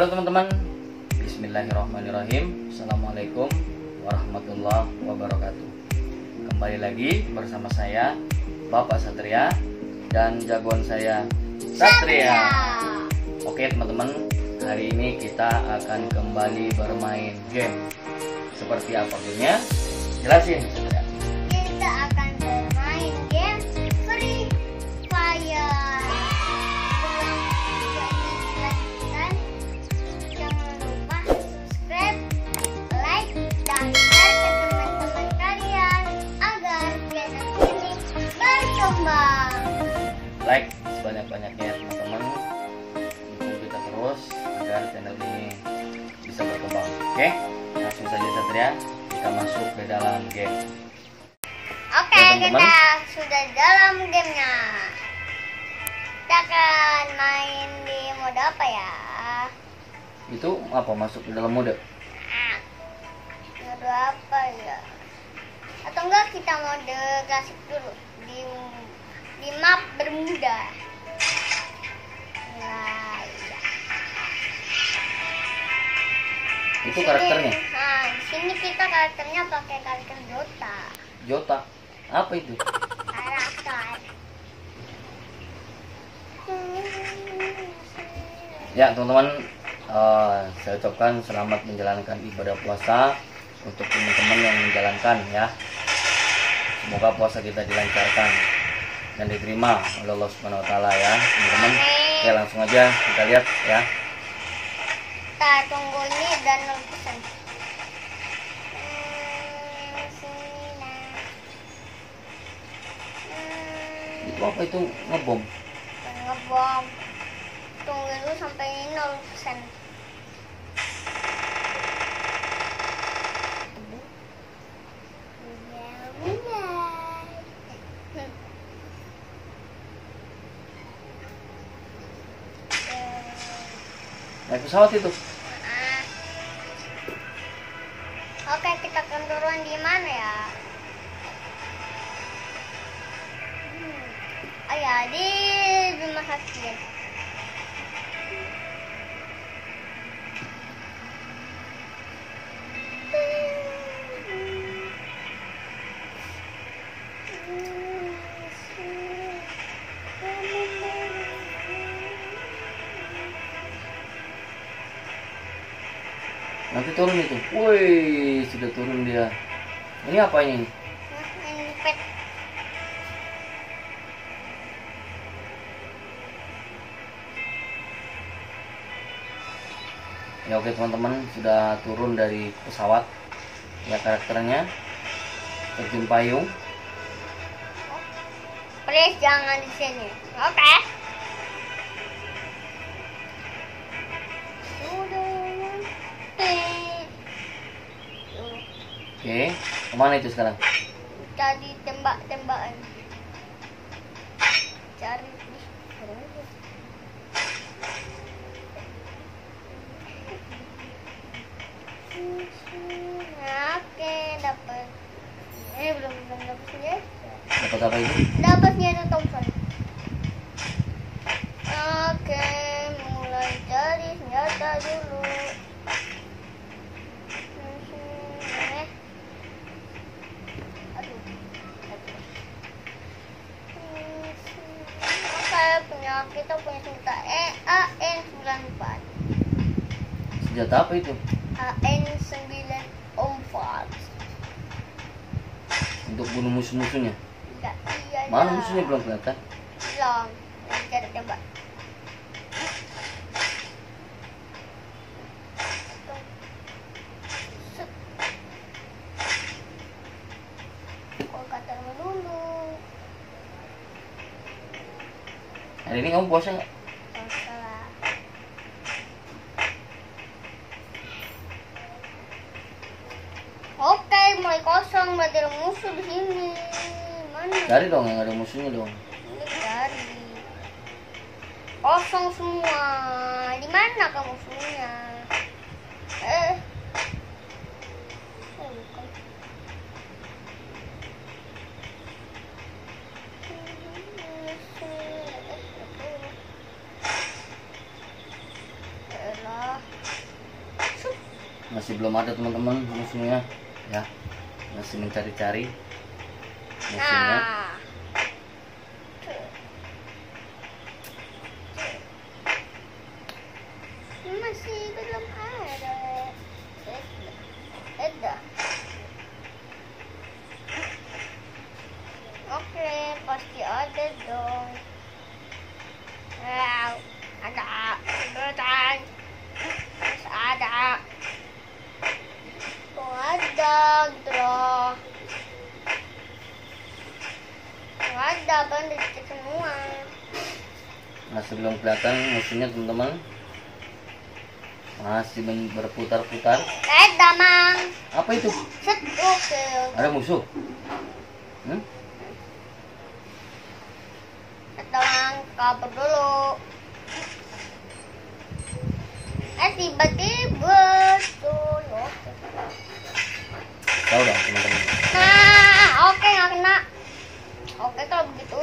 Halo teman-teman, Bismillahirrahmanirrahim. Assalamualaikum warahmatullahi wabarakatuh. Kembali lagi bersama saya Bapak Satria Dan jagoan saya Satria. Oke teman-teman, hari ini kita akan kembali bermain game. Seperti apa gamenya? Jelasin Satria Like sebanyak-banyaknya ya teman-teman Dukung kita terus agar channel ini bisa berkembang Oke, langsung saja Satria Kita masuk ke dalam game Oke, Ya, teman-teman. kita sudah dalam gamenya. Kita akan main di mode apa ya? Itu apa masuk ke dalam mode? Ah, Mode apa ya? Atau enggak kita mode klasik dulu di di map Bermuda. Nah, iya. Itu Sini- karakternya Nah, di sini kita karakternya pakai karakter Dota. Jota Apa itu? Karakter. Ya teman-teman eh, Saya ucapkan selamat menjalankan ibadah puasa Untuk teman-teman yang menjalankan ya Semoga puasa kita dilancarkan Dan diterima oleh Allah Subhanahu Wa Taala ya teman-teman Ya langsung aja kita lihat ya Kita tunggu ini dan 0%. Sini. Hmm, Itu apa itu ngebom? ngebom. Tunggu dulu sampai ini 0%. Naik pesawat itu Ah. Ini apa ini? Ya oke teman-teman sudah turun dari pesawat Ya karakternya Terjun payung Please jangan di sini. Oke. Oke Ke mana itu sekarang? Cari tembak-tembakan. Cari. Oke, dapat. Eh, belum belum dapat senjata. Dapat apa itu? Dapat senjata Thompson. Oke, mulai cari senjata dulu. Eh. Aduh. Aduh. Oke, kita punya senjata E AN94. Senjata apa itu? AN94. Untuk bunuh musuh-musuhnya Enggak, iya. Mana dah. musuhnya belum kelihatan? Belum. Nanti ada tembak. Set. Kau kata dulu. Hari ini kamu puasa nggak? Oke, mulai kosong berarti ada musuh di sini. Mana? Cari dong yang ada musuhnya dong Ini dari kosong semua. Di mana kamu musuhnya? Eh. Oh, bukan. Elah. Belum ada teman-teman musuhnya ya masih mencari-cari musuhnya Nah. Masih belum ada. Ada. Ada. Oke, pasti ada dong. Wow, ada. Betul. Terus ada. Tuh ada bang, dicek semua. masih belum kelihatan musuhnya teman-teman masih berputar-putar Ada, mang. apa itu Set, oke. ada musuh hmm? Mang. Kabur dulu. Eh, tiba-tiba tuh. Oke. tahu dong teman-teman Nah, oke nggak kena. Oke kalau begitu.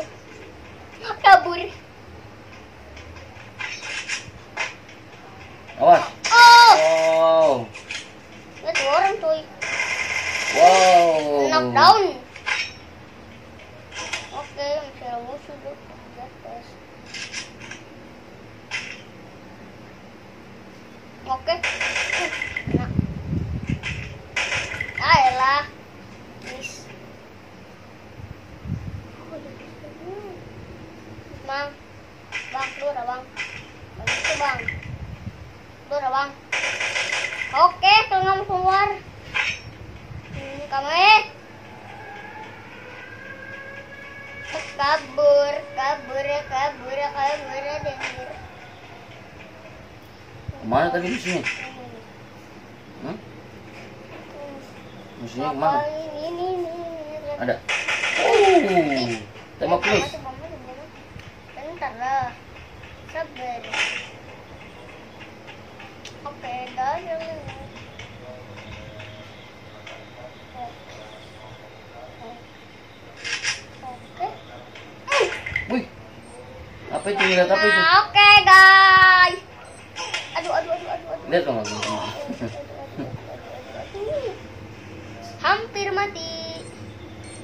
Kabur. awas Oh, wow itu orang cuy. wow Knockdown. Oke, masih ada musuh tuh di atas. Oke. Nah. Ayolah. Miss. Bang. Bang, keluar bang. Bang, itu bang. Keluar bang. Oke, tengah keluar. Hmm, kamu eh. Kabur, kabur, kabur, kabur, dan ke mana tadi musuhnya hmm? musuhnya ke mana Ini, ini, ini, ini. ada uh tembak Eh, plus mama tuh, mama tuh, mama. Bentar lah. Sabar. Oke, dah. wih apa itu lihat apa itu Nah, oke guys. Aduh, aduh, aduh, aduh, aduh. lihat dong Hampir mati.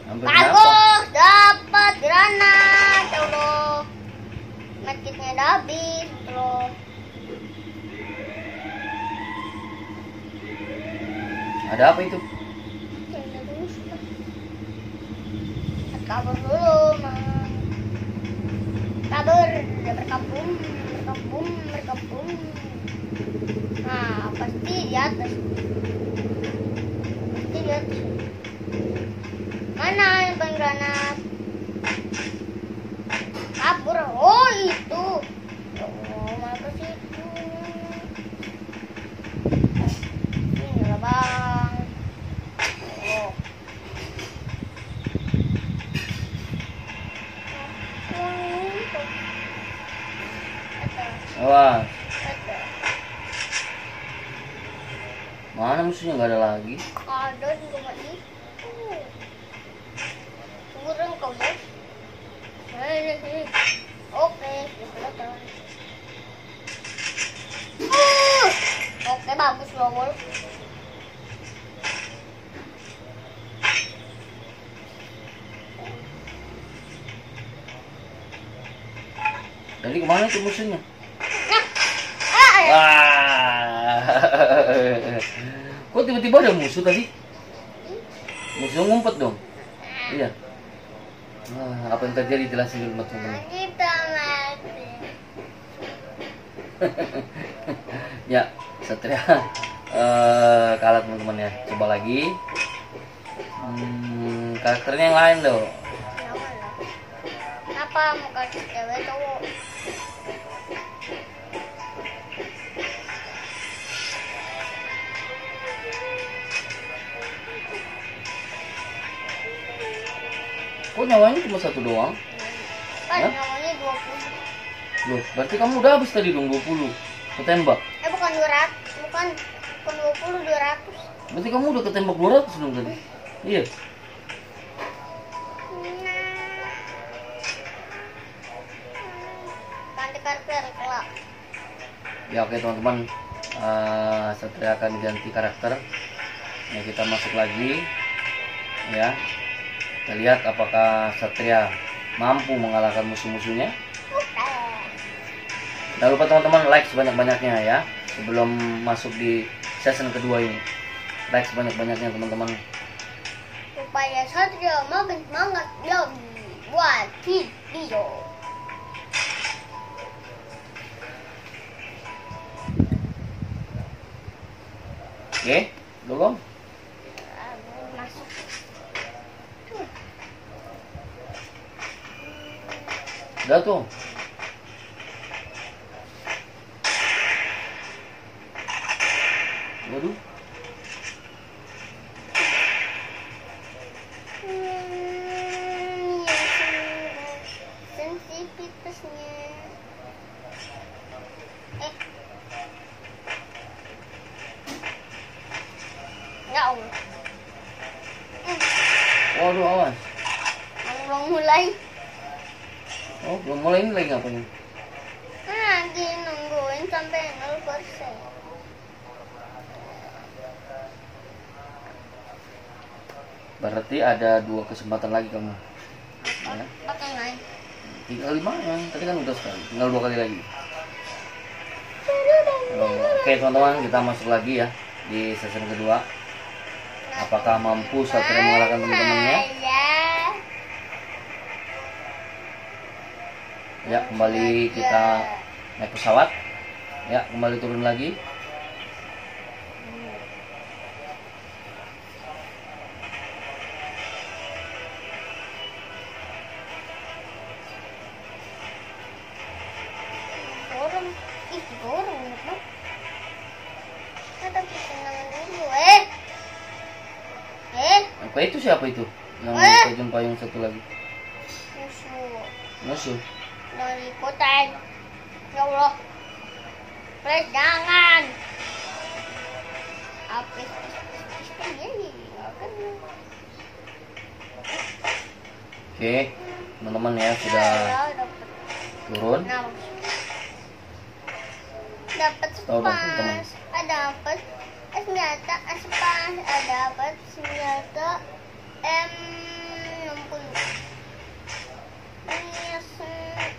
hampir Bagus, dapat granat, ya Allah. Ya Allah. ada apa itu Kabur dulu, Mang. Kabur, dia berkabung, berkabung, berkabung. Nah, pasti di atas. Pasti di atas. Mana yang paling granat? Kabur. Oh, itu. Oh, mana ke situ? Ini lah, Bang. Oh. awas mana musuhnya nggak ada lagi Ada di rumah itu. Kurang kau ya. Sini, sini. Oke, ya kelihatan. Uh, Oke, bagus loh, Wolf. Musuhnya? Wah. Kok tiba-tiba ada musuh tadi? Musuh ngumpet dong. Iya. Wah, apa yang terjadi jelasin dulu teman-teman. Kita mati. ya, Satria eh kalah teman-teman ya. Coba lagi. Hmm, karakternya yang lain loh. Kenapa muka cewek cowok? Kok nyawanya cuma satu doang? Kan Hah? namanya 20. Loh, berarti kamu udah habis tadi dong 20. Ketembak. Eh bukan 200, bukan bukan 20, 200. Berarti kamu udah ketembak 200 dong tadi. Iya. Ganti karakter kelak. Ya oke teman-teman. eh, Satria akan ganti karakter. Ya kita masuk lagi. Ya. Kita lihat apakah Satria mampu mengalahkan musuh-musuhnya. Jangan lupa teman-teman like sebanyak-banyaknya ya sebelum masuk di season kedua ini. Like sebanyak-banyaknya teman-teman. supaya Satria makin semangat lagi buat video. Oke, dulu. 不动 ada dua kesempatan lagi kamu. Ya. Naik. Tiga kali mana? Tadi kan udah sekali. Tinggal dua kali lagi. Oke teman-teman kita masuk lagi ya di season kedua. Apakah mampu Satria mengalahkan teman-temannya? Ya. Ya kembali kita naik pesawat. Ya kembali turun lagi. Nah, dapat spas, ada dapat senjata spas, ada dapat senjata M60. Ini se-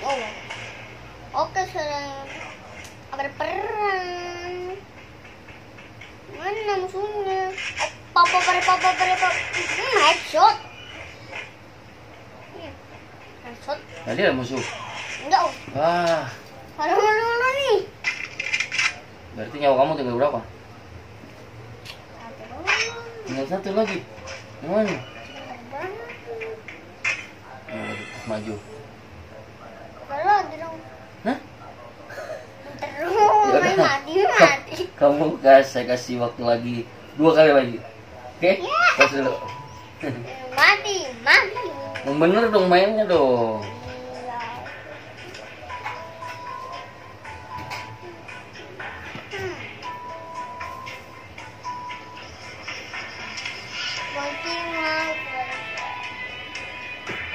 Oh. Oke, sekarang berperang. Mana musuhnya? Oh, papa, papa, papa, papa, papa. Hmm, headshot. Hmm, headshot. Tadi ada musuh. Enggak. Wah, Mana mana mana nih? berarti nyawa kamu tinggal berapa? Satu. Tinggal satu lagi. Mana? Oh, maju. Kalau ada dong. Hah? Terus Ya udah. mati mati. Kamu guys, saya kasih waktu lagi dua kali lagi. Oke? Ya. Tos dulu. Mati mati. Yang bener dong mainnya dong.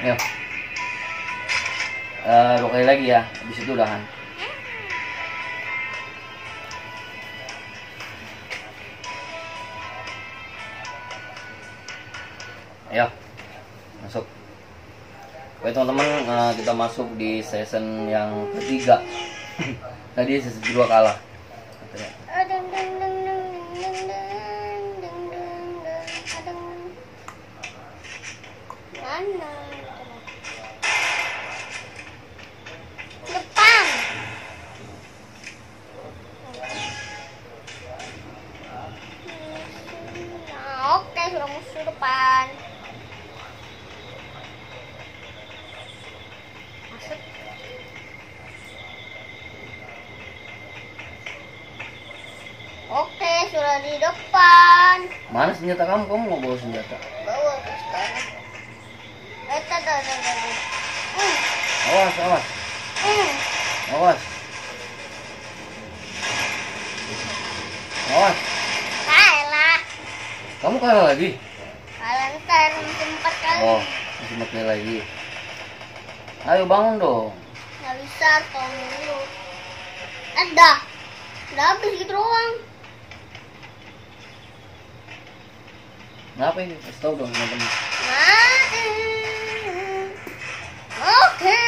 Ayo. Eh, dua kali lagi ya. Habis itu udahan. Ayo. Masuk. Oke teman-teman, eh, kita masuk di season yang ketiga. Tadi season kedua kalah. Sudah di depan. Mana senjata kamu? Kamu mau bawa senjata? Bawa sekarang. Eh, tada. Hmm, Awas, awas, hmm. awas. Awas. Kalah. Kamu kalah lagi? Kalah ntar masih empat kali. Oh, masih mati lagi. Ayo bangun dong. Nggak bisa, tolong dulu. Ada. Udah habis gitu doang. Kenapa ini? Kasih tau dong teman-teman. Oke,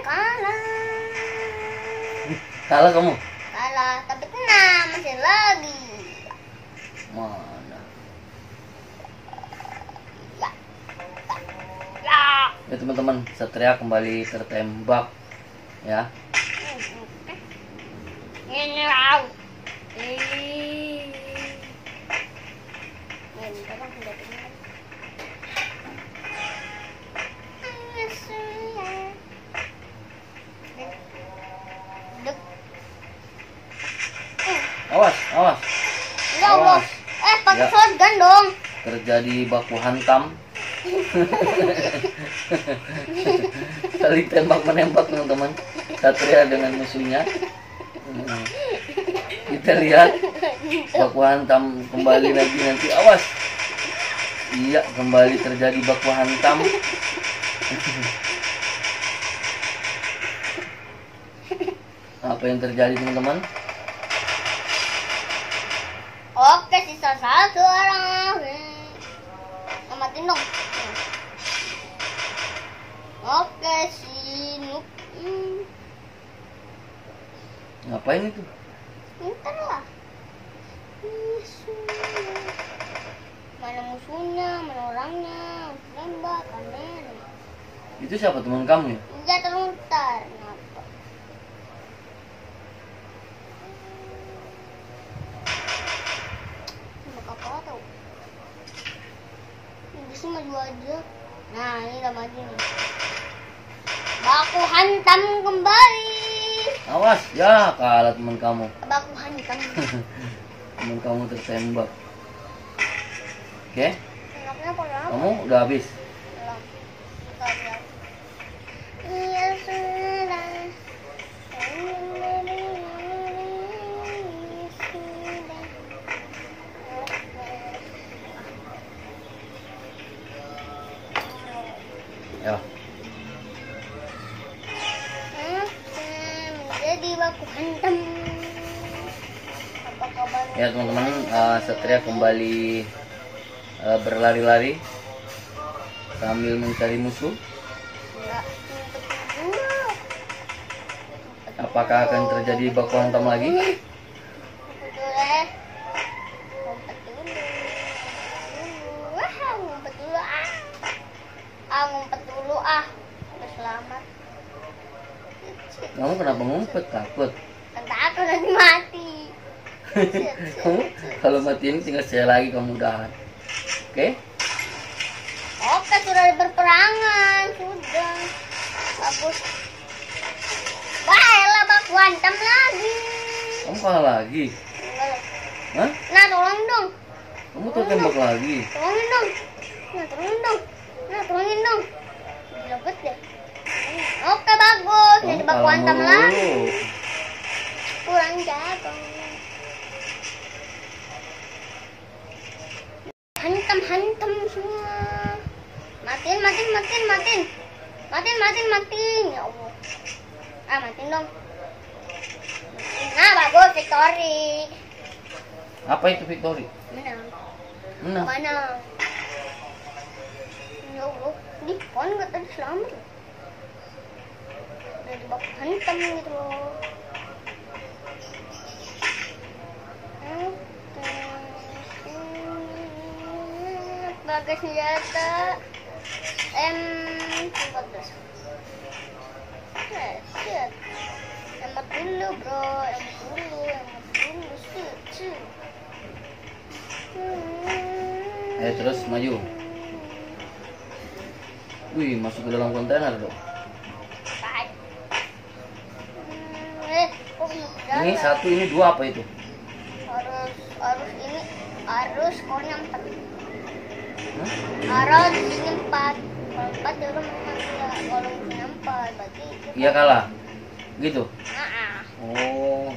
kalah. Kalah kamu? Kalah, tapi tenang, masih lagi. Mana? Ya. Ya. Ya teman-teman, Satria kembali tertembak. Ya. Ini out. Eh. Ini tolong sudah dengar. Dek. Eh, Awas, awas. Ya Allah. Awas. Eh, pakai Ya. shotgun dong. Terjadi baku hantam. Saling tembak menembak teman-teman. Satria dengan musuhnya. Hmm. Kita lihat baku hantam kembali lagi nanti. Awas. Iya, kembali terjadi baku hantam. Apa yang terjadi teman-teman? Itu siapa teman kamu ya? Ini sih maju aja. Nah, ini udah maju nih. Baku hantam kembali. Awas, ya kalah teman kamu. Baku hantam. Teman kamu tertembak. Oke, apa ya? kamu udah habis. Satria kembali eh, berlari-lari sambil mencari musuh. Apakah akan terjadi baku hantam lagi? Ngumpet dulu eh. Ngumpet dulu. Dulu. Wah, ngumpet dulu ah. Ah, ngumpet dulu ah. Udah selamat. Kamu kenapa ngumpet? Takut. Kan takut nanti mati. kamu kalau mati ini tinggal saya lagi kamu udahan. Oke? Oke, sudah berperangan. Sudah. Bagus. Baiklah, baku hantam lagi. Kamu kalah lagi. Hah? Nah, tolong dong. Kamu tertembak lagi. Tolongin dong. Nah, tolongin dong. Nah, tolongin dong. Gila banget deh. Oke, bagus. Jadi hantam mulu. lagi. Kurang jago. Hantam-hantam semua. Matiin, matiin, matiin, matiin. Matiin, matiin, matiin. Ya Allah. Ah, matiin dong. Nah, bagus. Victory. Apa itu Victory? Menang. Menang. Mana? Ya Allah, di pon nggak tadi selamat loh. Udah dibak hantam gitu loh. Bagai senjata M14 Eh, shit. Emat dulu bro, emat dulu, emat dulu, shit, shit. Hmm. Ayo terus maju. Wih, masuk ke dalam kontainer dong. Bye. Hmm, Eh, Ini satu, ini dua apa itu? Harus, harus ini, harus skornya empat. Harus ini empat. Kalau empat ya udah menang ya. Kalau punya empat, berarti. Iya kalah. Gitu. Oh,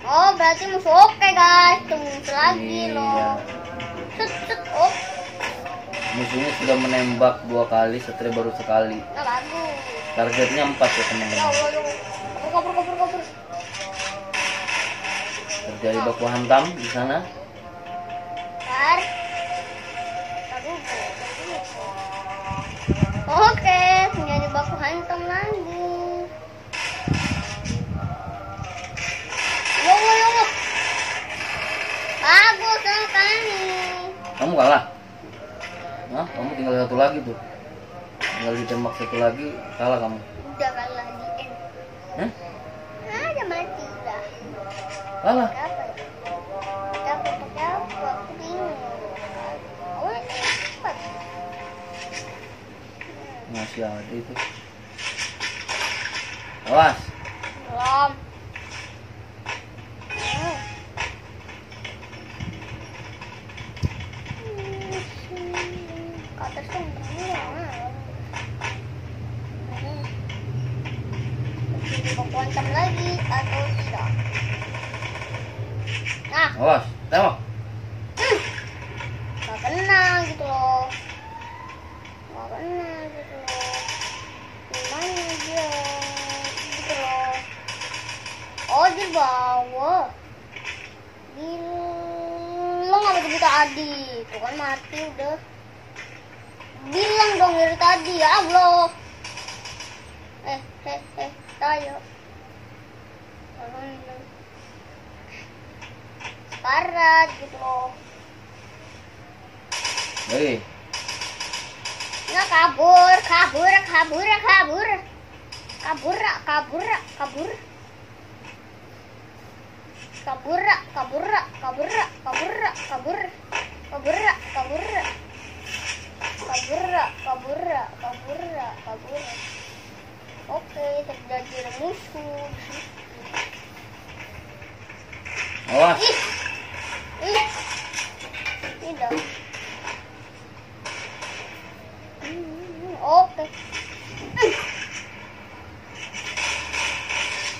Oh, berarti musuh oke guys. Tunggu lagi Iya. loh. Set, set, oh. musuhnya sudah menembak dua kali, Satria baru sekali. Nah, bagus. Targetnya empat ya Ya teman-teman. Ya kabur. terjadi baku hantam di sana hantam lagi. Yo, yo. Bagus sekali. kamu kalah Hah? kamu tinggal satu lagi tuh tinggal ditembak satu lagi kalah kamu Udah kalah di end. Hah? Ah, udah mati udah. kalah masih ada itu awas Belum. Hmm. Ke atas dong, belum. Hmm. Jadi mau kuantum lagi atau tidak? Nah, awas tembak gak kena gitu loh. Gak kena gitu loh. Gimana dia? Gitu loh. Oh, di bawah. Bilang apa tadi tadi? Tuh kan mati udah. Bilang dong dari tadi ya Allah. Eh, eh, eh, tayo. Karat gitu loh. Hei, Nggak kabur, kabur, kabur, kabur. Kabur, kabur, kabur. Kabur, kabur, kabur, kabur, kabur. Kabur, kabur. Kabur, kabur, kabur, kabur. Oke, terjadi musuh. awas Ih, ih, ini dong. Hmm, Oke. Hmm.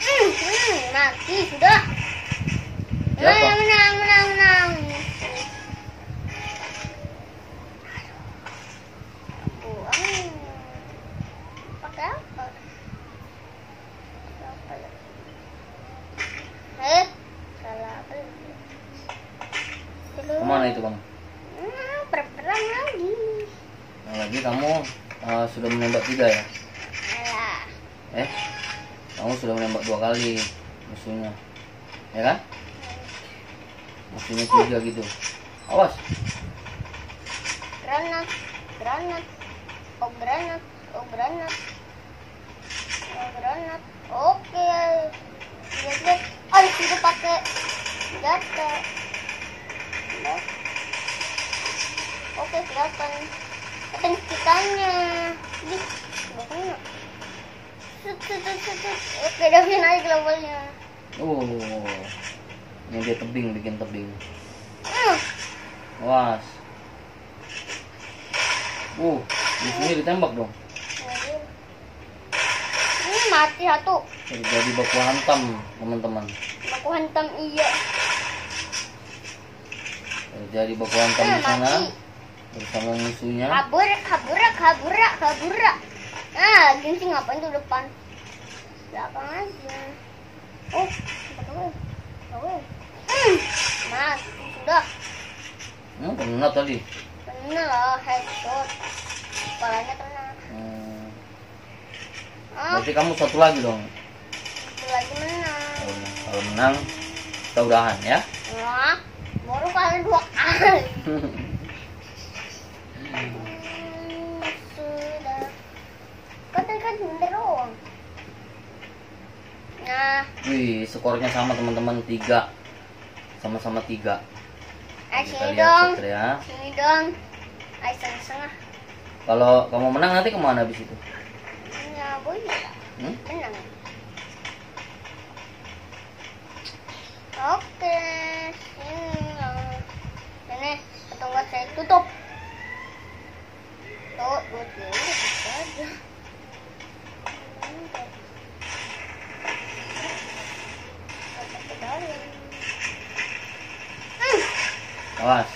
Hmm, hmm, mati sudah. Menang, menang, menang, menang. Buang. Pakai apa? Pakai apa ya? Eh, salah apa lagi? Dulu. ke mana itu kamu Hmm, berperang lagi. nah, lagi kamu eh, sudah menembak tiga ya Alah. eh kamu sudah menembak dua kali musuhnya ya kan musuhnya tiga gitu awas Granat, granat, oh granat, oh granat, oh granat. Oke, lihat-lihat. Oh, itu pakai Udah. Oke, kelihatan. Kelihatan kitanya. Ih, udah kena. Set, set, set, set, set. Oke, bisa naik levelnya. oh ini dia tebing bikin tebing Hmm. awas uh musuhnya ditembak dong Ini mati satu. terjadi baku hantam teman-teman Aku hantam iya. Terjadi Eh, di sana bersama musuhnya Kabur, kabur, kabur, kabur. Ah, gengsi ngapain tuh depan? Belakang aja. Oh, away. Away. Hmm, mas, sudah. hmm, kena tadi Kena lah, headshot. Kepalanya kena. hmm, Ah, berarti kamu satu lagi dong satu lagi menang. kalau kalau menang kita udahan ya baru kali dua kali. Sudah. Tadi kan bener doang. Nah, Wih, skornya sama teman-teman tiga, sama-sama tiga. Kita sini dong. Satria. Sini dong. Ayo setengah-setengah. Kalau kamu menang nanti ke mana habis itu? Ya, boleh. Hmm? Tenang. Oke, sini lah. Sini, atau enggak saya tutup. Tuh, buat ini bisa aja. Hmm, Awas.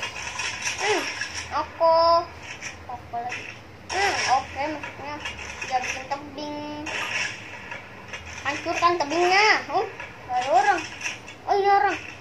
hmm, aku, aku lagi. Hmm, oke maksudnya jangan bikin tebing. Hancurkan tebingnya. Oh, ada orang. Oh iya orang.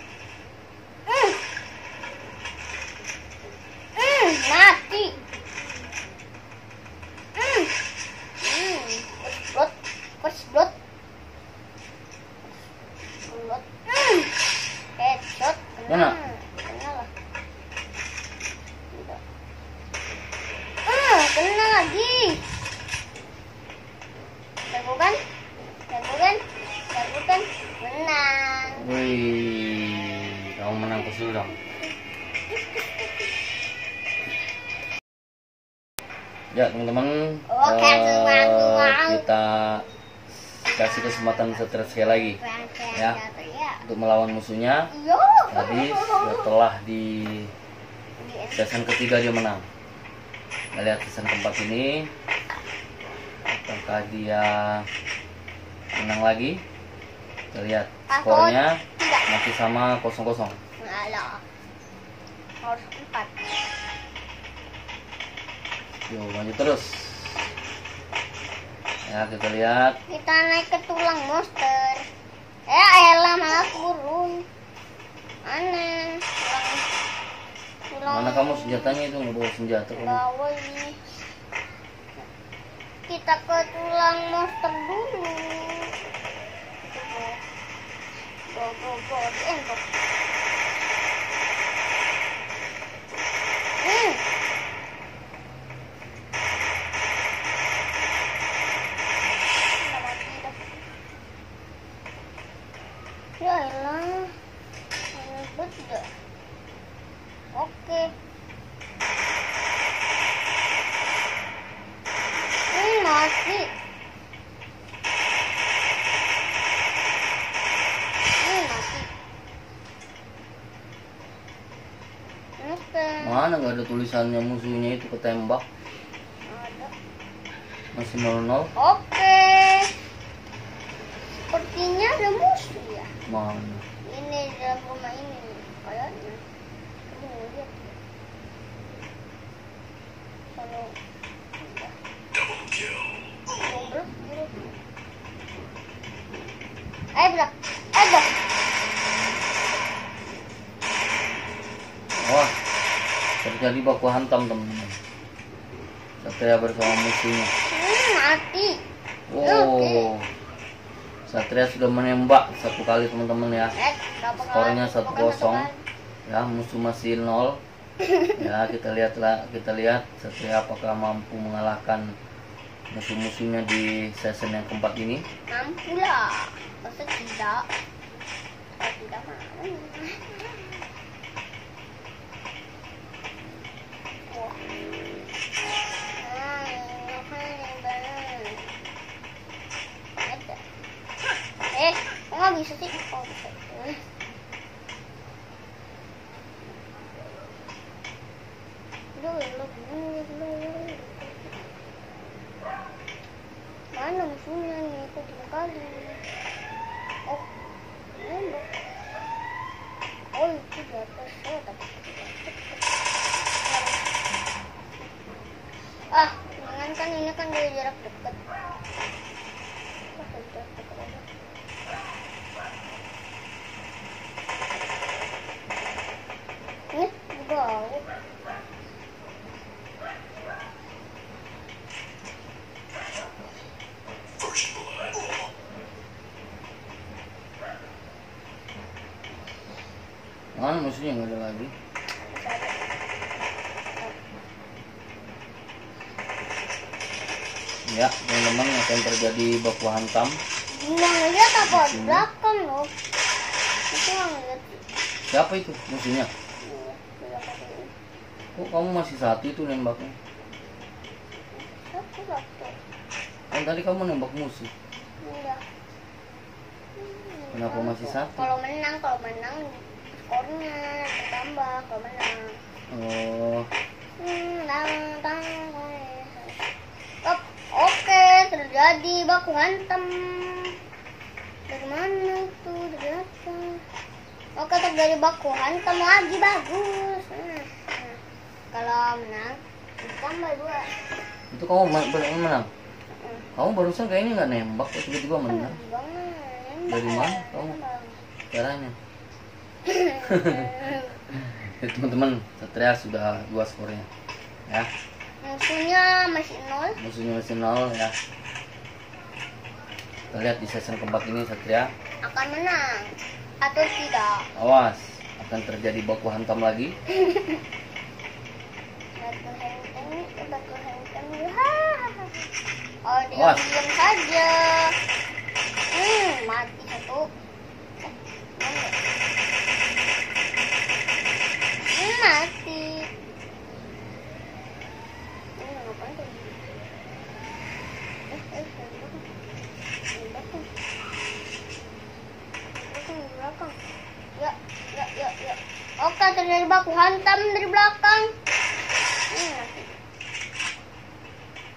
Sama kosong-kosong. Alah. Harus empat. Yuk lanjut terus. Ya kita lihat. Kita naik ke tulang monster. Ya elah malah turun. Aneh. Tulang. Tulang. Mana kamu senjatanya itu nggak bawa senjata kamu? Bawa ini. Kita ke tulang monster dulu. go, go, go. I'm in. Mm. Tulisannya musuhnya itu ketembak Ada. masih 00 Oke. Sepertinya ada musuh ya. mana? Ini dalam rumah ini kayaknya. Kamu lihat. ya? Kalau. Ayo, Bro. Ayo, Bro. Wah terjadi baku hantam teman-teman. Satria bersama musuhnya. Hmm, mati. Oh, Satria sudah menembak satu kali teman-teman ya. Eh? Skornya satu kosong. Ya musuh masih nol. Ya kita lihatlah kita lihat Satria apakah mampu mengalahkan musuh-musuhnya di season yang keempat ini. Mampu lah. Masa tidak? Kalau tidak mau. Kok nggak bisa sih? Oh, bisa. Eh. Duh, lu, lu, lu, lu. Mana musuhnya nih? Kok tiga kali? Oh, nembak. Oh, itu di atas. Oh, tapi Ah, jangan kan ini kan dari jarak dekat. Ah, dari jarak dekat aja. Ini di bawah. Nggak ada lagi? Ya teman-teman akan terjadi baku hantam. Nggak ngeliat apa belakang loh. Itu ngeliat. Siapa itu musuhnya? Kok kamu masih satu itu nembaknya? Satu satu. Kan tadi kamu nembak musuh. Iya. Kenapa masih satu? Kalau menang, kalau menang skornya bertambah kalau menang. Oh, Hmm, tang, oke, terjadi baku hantam. Dari mana itu? Atas. Oke, terjadi baku hantam lagi bagus. Nah, nah. Kalau menang, ditambah dua. itu kamu ber- menang. Hmm. Kamu barusan kayaknya nggak nembak, tiba-tiba menang. Dari mana kamu? Caranya. Ya, teman-teman, Satria sudah dua skornya. Ya, Musuhnya masih nol. musuhnya masih nol ya. Kita lihat di season keempat ini Satria. Akan menang atau tidak? Awas, akan terjadi baku hantam lagi. Hantam, hantam, hai. Awas. diam saja. Hmm, mati satu. Eh, mana? Hmm, mati. Ini ngapain tuh? Eh, eh, dari belakang. Dari belakang. Belakang, dari belakang. Ya, ya, ya, ya. Oke, dari baku hantam dari belakang. Hmm, mati.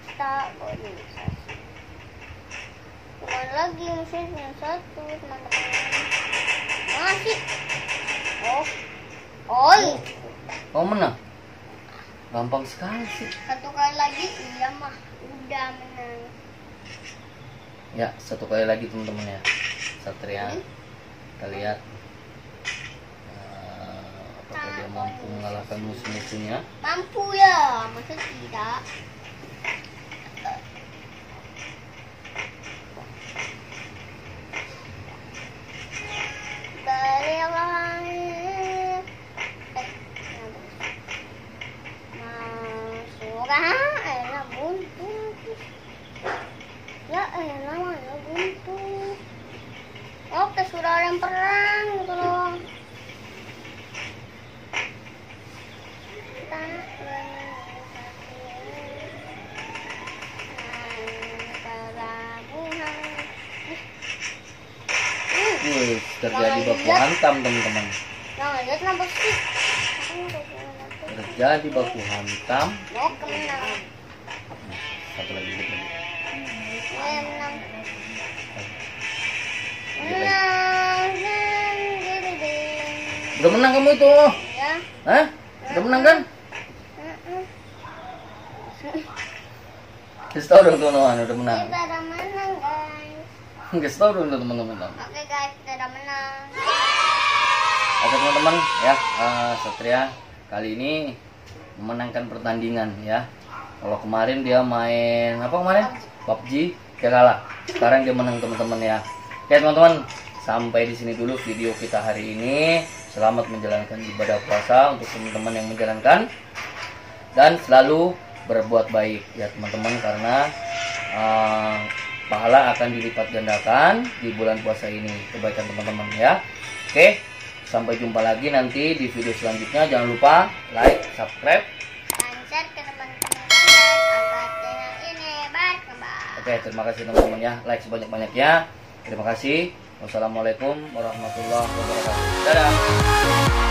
Stabilisasi. Kembali lagi mesinnya satu teman-teman. Masih. Oh. Oi. Oh menang. Gampang sekali sih. Satu kali lagi iya mah udah menang. Ya, satu kali lagi teman-teman ya. Satria. Kita lihat dia mampu mengalahkan musuh-musuhnya. Mampu ya, masa tidak? Eh. Ya enak buntu. Oke, sudah ada yang perang gitu loh. Kita Wih, terjadi baku hantam teman-teman. Terjadi baku hantam. Satu lagi dikit lagi. Udah menang kamu itu. Ya. Hah? Udah menang kan? Kasih tau dong teman-teman udah menang. Kita udah menang, guys. Kasih tau dong teman-teman. Oke, guys, kita udah menang. Oke teman-teman ya eh, Satria kali ini memenangkan pertandingan ya. Kalau kemarin dia main apa kemarin? PUBG dia kalah. Sekarang dia menang teman-teman ya. Oke teman-teman sampai di sini dulu video kita hari ini. Selamat menjalankan ibadah puasa untuk teman-teman yang menjalankan dan selalu berbuat baik ya teman-teman karena eh, pahala akan dilipat gandakan di bulan puasa ini kebaikan teman-teman ya. Oke, sampai jumpa lagi nanti di video selanjutnya. Jangan lupa like, subscribe. Dan share ke teman-teman kalian agar channel ini berkembang. Oke, terima kasih teman-teman ya. Like sebanyak-banyaknya. Terima kasih. Wassalamualaikum warahmatullahi wabarakatuh. Dadah.